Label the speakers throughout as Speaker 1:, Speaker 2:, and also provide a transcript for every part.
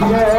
Speaker 1: Yeah.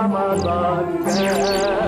Speaker 1: Ramadan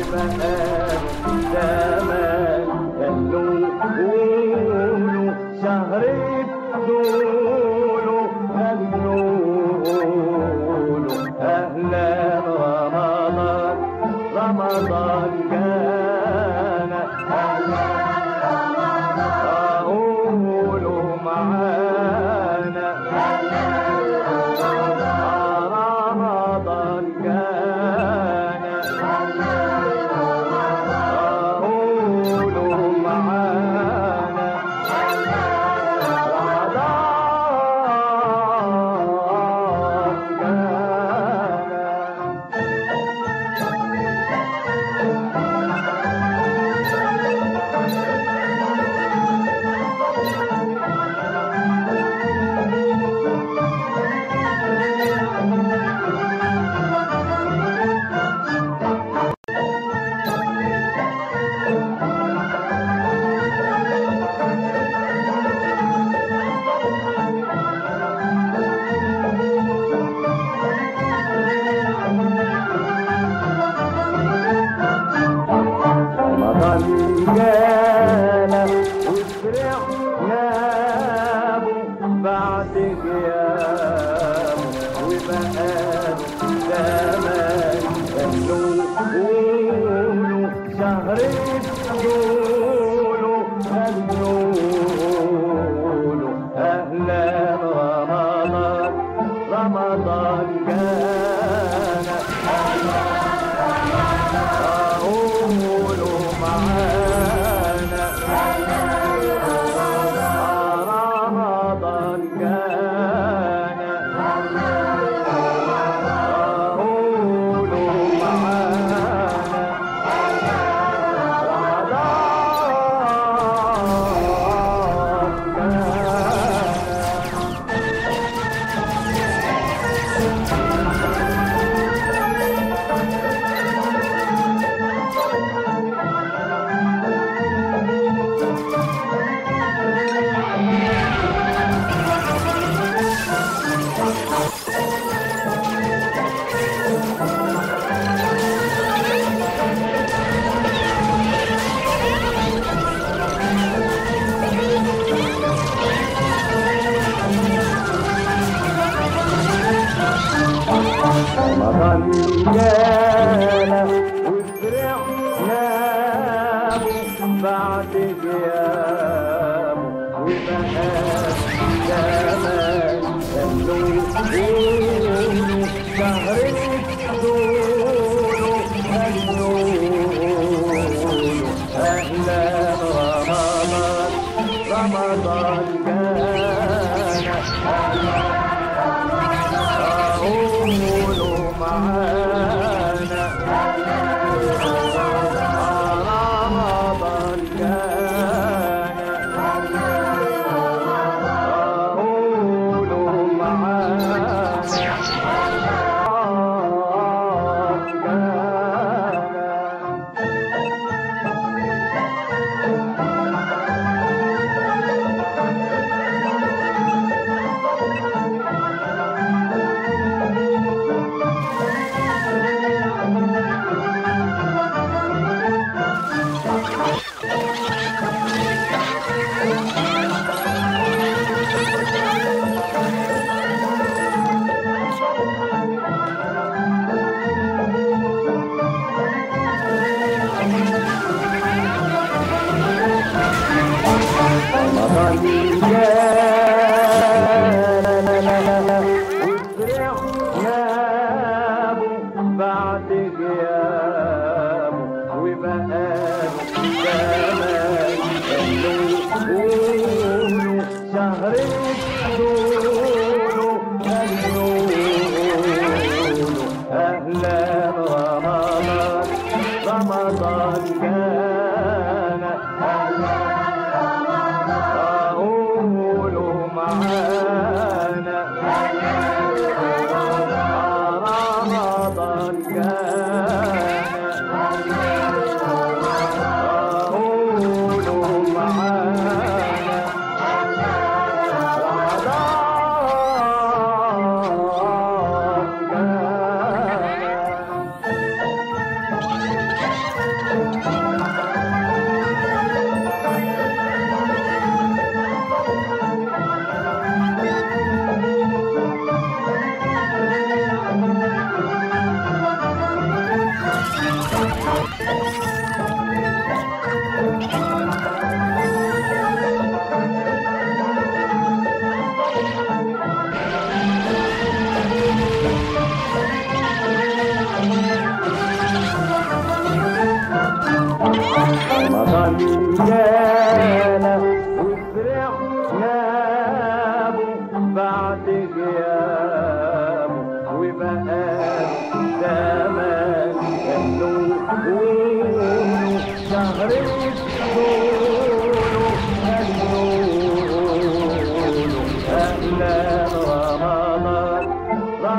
Speaker 1: المآب زمان كانوا يقولوا شهر الدور رجالة وفرحنا به بعد غيابه وبقى زمان قالوا قولوا شهر الجو رجالة وفرحنا بعد غيابه وبقى زمان قالوا شهر دونه قالوا أهلا رمضان. رمضان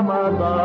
Speaker 1: Ramadan.